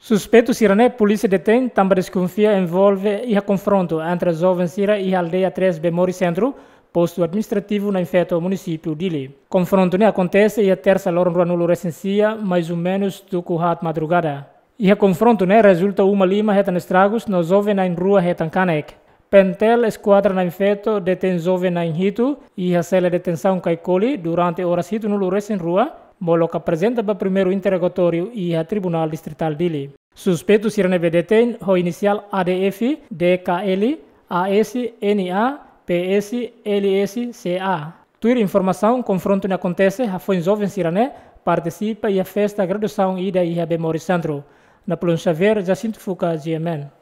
Suspeito Sirané, polícia detém, também desconfia envolve e confronto entre jovens Sira e aldeia 3 Bemori Centro, posto administrativo na infeto município Dili. Confronto ne acontece e a terça loro no recensia, mais ou menos do currat madrugada. E a confronto ne resulta uma lima retan estragos no jovem na rua retan canek. Pentel esquadra na infeto detém jovem na Hito e a cela de detenção caicoli durante horas hito no recém rua, Moloca apresenta para primeiro interrogatório e a Tribunal Distrital Dili. Suspeito Sirene detém o inicial ADF, DKL, AS, NA, PS, LS, CA. Tuir informação, confronto não acontece, a foi jovem Sirene participa e a festa graduação ida e a Bemori Centro. Na Plon Xavier, Jacinto Fuca, GMN.